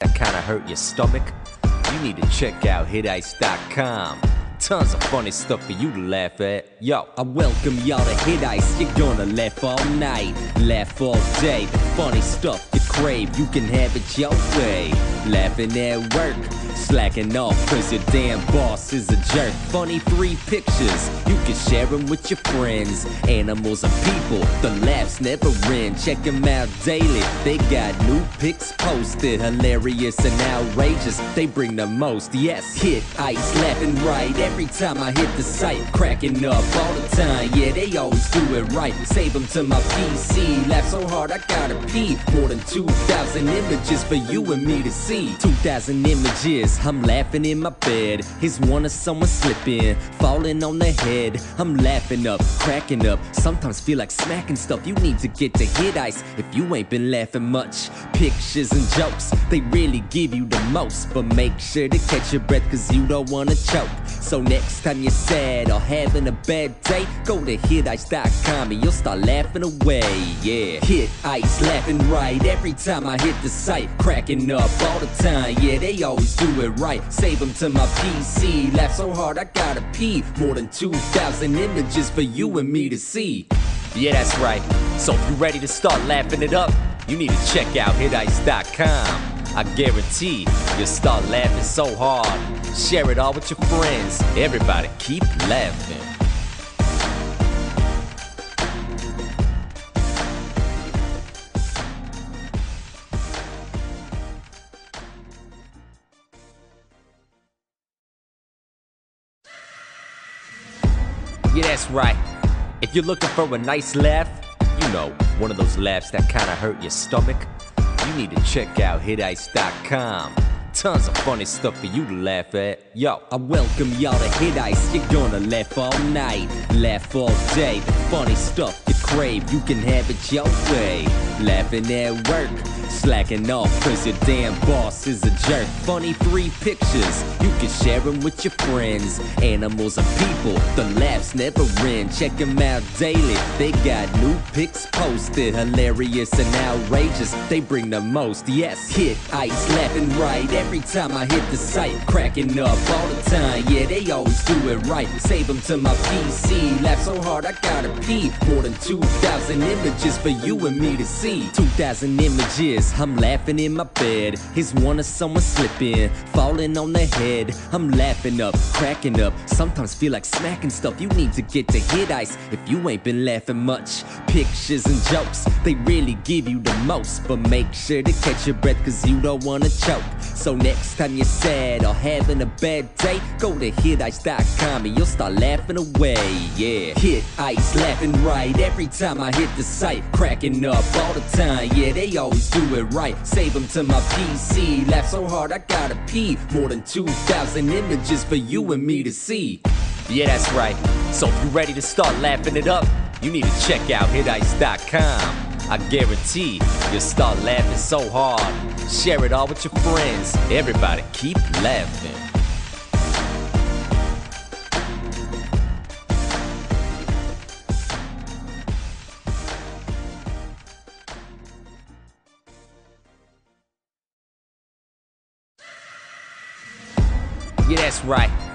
that kinda hurt your stomach? You need to check out hitice.com. Tons of funny stuff for you to laugh at. Yo, I welcome y'all to Hit Ice. You're gonna laugh all night, laugh all day. The funny stuff you crave, you can have it your way. Laughing at work, slacking off, cause your damn boss is a jerk. Funny three pictures, you can share them with your friends. Animals and people, the laughs never end. Check them out daily, they got new pics posted. Hilarious and outrageous, they bring the most. Yes, Hit Ice, laughing right every time I hit the site. Cracking up all the time, yeah, they always do it right. Save them to my PC, laugh so hard I gotta pee. More than 2,000 images for you and me to see. 2,000 images, I'm laughing in my bed. Here's one of someone slipping, falling on the head. I'm laughing up, cracking up. Sometimes feel like smacking stuff. You need to get to hit ice if you ain't been laughing much. Pictures and jokes, they really give you the most. But make sure to catch your breath, cause you don't wanna choke. So next time you're sad or having a bad day, go to hitice.com and you'll start laughing away. Yeah, hit ice, laughing right every time I hit the site. Cracking up all the time, yeah, they always do it right. Save them to my PC, laugh so hard I gotta pee. More than 2,000 images for you and me to see. yeah, that's right. So if you're ready to start laughing it up, you need to check out hitice.com. I guarantee you'll start laughing so hard. Share it all with your friends. Everybody keep laughing. Yeah, that's right. If you're looking for a nice laugh, you know, one of those laughs that kinda hurt your stomach, you need to check out hitice.com. Tons of funny stuff for you to laugh at. Yo, I welcome y'all to Hit Ice. You're gonna laugh all night, laugh all day. The funny stuff crave, you can have it your way. Laughing at work, slacking off, cause your damn boss is a jerk. Funny three pictures, you can share them with your friends. Animals and people, the laughs never end. Check them out daily, they got new pics posted. Hilarious and outrageous, they bring the most. Yes, Hit Ice, laughing right every time I hit the site. Cracking up all the time, yeah, they always do it right. Save them to my PC, laugh so hard I gotta pee. More than 2,000 images for you and me to see. 2,000 images, I'm laughing in my bed. Here's one of someone slipping, falling on the head. I'm laughing up, cracking up. Sometimes feel like smacking stuff. You need to get to hit ice if you ain't been laughing much. Pictures and jokes, they really give you the most. But make sure to catch your breath, cause you don't wanna choke. So next time you're sad or oh, having a bad day, go to hitice.com and you'll start laughing away. Yeah, hit ice, laughing right every time I hit the site. Cracking up all the time, yeah, they always do it right. Save them to my PC, laugh so hard I gotta pee. More than 2,000 images for you and me to see. yeah, that's right. So if you're ready to start laughing it up, you need to check out hitice.com. I guarantee you'll start laughing so hard. Share it all with your friends. Everybody keep laughing. Yeah, that's right.